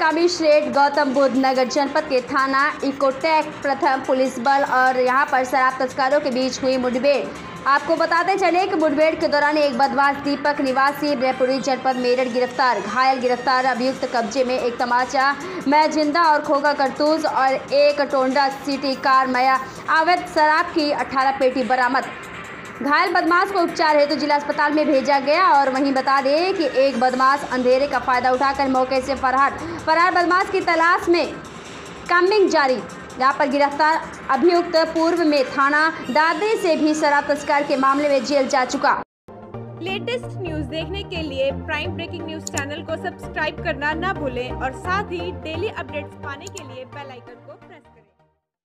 Police commissionerate Gautam Buddh Nagar, जनपद के थाना इकोटेक प्रथम पुलिस बल और यहाँ पर शराब तस्करों के बीच हुई मुठभेड़। आपको बताते चले कि मुठभेड़ के दौरान एक बदमाश दीपक निवासी ब्रहपुरी जनपद मेरठ गिरफ़्तार, घायल गिरफ़्तार, अभियुक्त कब्जे में एक तमाचा, मैं ज़िंदा और खोगा करतूज और एक टोंडा सिटी कार, मया अवैध शराब की 18 पेटी बरामद। घायल बदमाश को उपचार हेतु तो जिला अस्पताल में भेजा गया और वहीं बता दें कि एक बदमाश अंधेरे का फ़ायदा उठाकर मौके से फरार फरार बदमाश की तलाश में कमिंग जारी। यहाँ पर गिरफ़्तार अभियुक्त पूर्व में थाना दादरी से भी शराब तस्कर के मामले में जेल जा चुका। लेटेस्ट न्यूज़ देखने के लिए प्राइम ब्रेकिंग न्यूज़ चैनल को सब्सक्राइब करना न भूलें और साथ ही डेली अपडेट्स पाने के लिए बेल आइकन को प्रेस